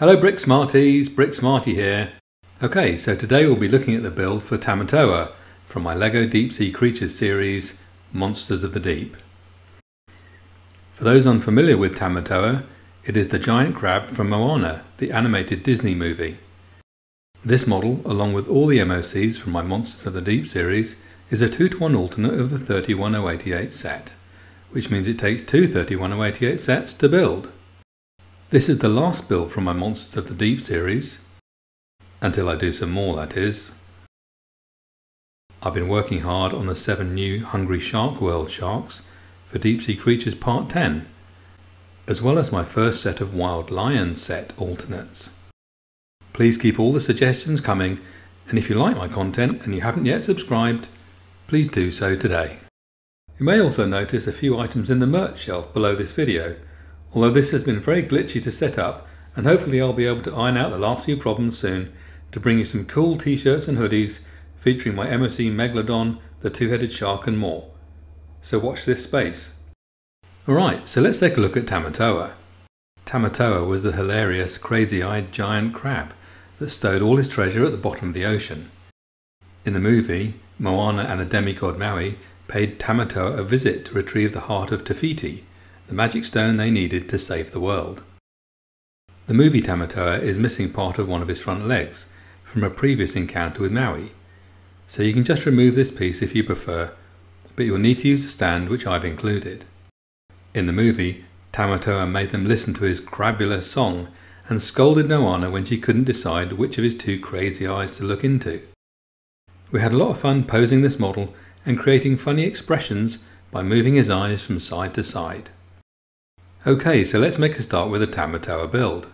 Hello Brick Smarties, Brick Smarty here. Okay, so today we'll be looking at the build for Tamatoa from my LEGO Deep Sea Creatures series, Monsters of the Deep. For those unfamiliar with Tamatoa, it is the giant crab from Moana, the animated Disney movie. This model, along with all the MOCs from my Monsters of the Deep series, is a 2 to 1 alternate of the 31088 set, which means it takes two 31088 sets to build. This is the last build from my Monsters of the Deep series, until I do some more that is. I've been working hard on the 7 new Hungry Shark World sharks for Deep Sea Creatures Part 10, as well as my first set of Wild Lion set alternates. Please keep all the suggestions coming, and if you like my content and you haven't yet subscribed, please do so today. You may also notice a few items in the merch shelf below this video, although this has been very glitchy to set up and hopefully I'll be able to iron out the last few problems soon to bring you some cool t-shirts and hoodies featuring my MOC Megalodon, the two-headed shark and more. So watch this space. Alright, so let's take a look at Tamatoa. Tamatoa was the hilarious, crazy-eyed giant crab that stowed all his treasure at the bottom of the ocean. In the movie, Moana and the demigod Maui paid Tamatoa a visit to retrieve the heart of Te Fiti, the magic stone they needed to save the world. The movie Tamatoa is missing part of one of his front legs from a previous encounter with Maui, so you can just remove this piece if you prefer, but you'll need to use the stand which I've included. In the movie, Tamatoa made them listen to his crabulous song and scolded Moana when she couldn't decide which of his two crazy eyes to look into. We had a lot of fun posing this model and creating funny expressions by moving his eyes from side to side. Okay, so let's make a start with a Tamatoa build.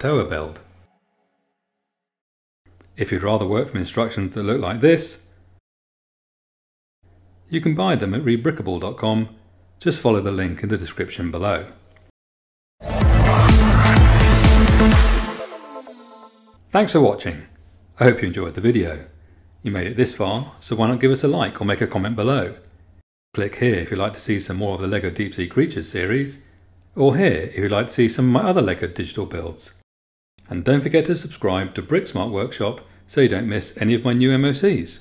That's build. If you'd rather work from instructions that look like this, you can buy them at rebrickable.com. Just follow the link in the description below. Thanks for watching. I hope you enjoyed the video. You made it this far, so why not give us a like or make a comment below. Click here if you'd like to see some more of the LEGO Deep Sea Creatures series, or here if you'd like to see some of my other LEGO digital builds. And don't forget to subscribe to Bricksmart Workshop so you don't miss any of my new MOCs.